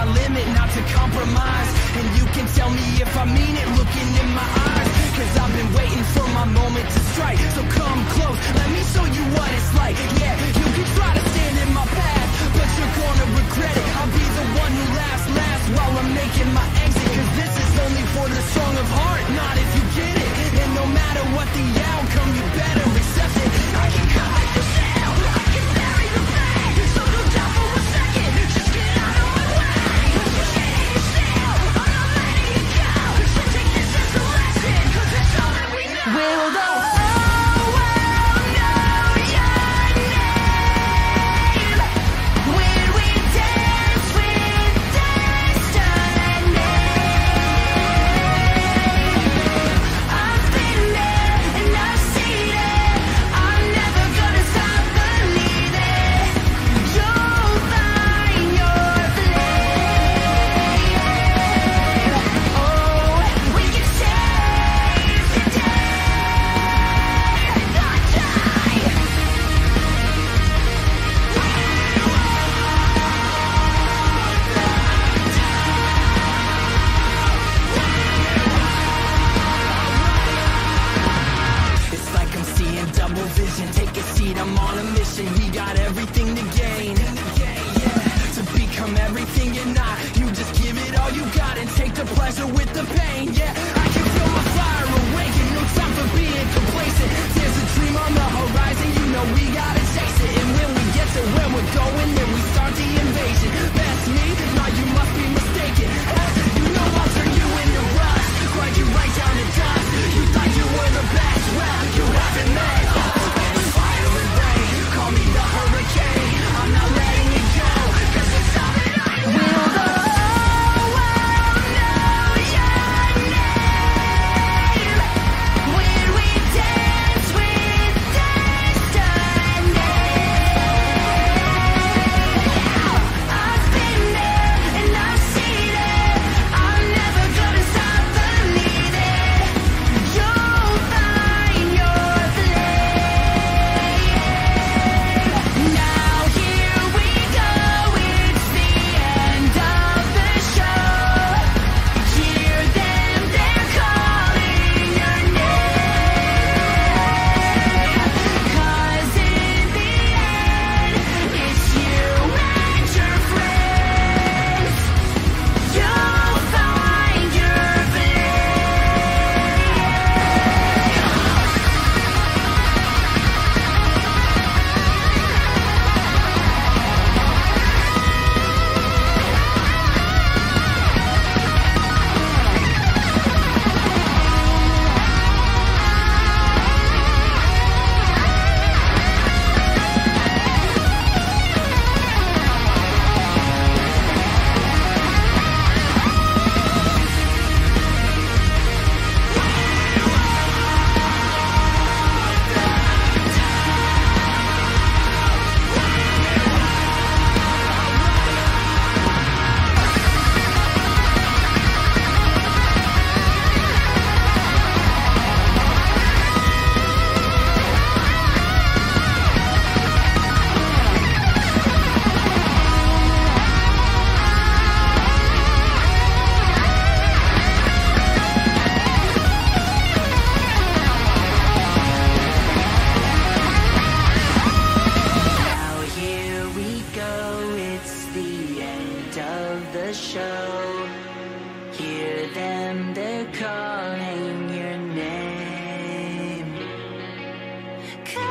my limit, not to compromise. And you can tell me if I mean it, looking in my eyes. Cause I've been waiting for my moment to strike. So come close, let me show you end of the show. Hear them, they're calling your name. Come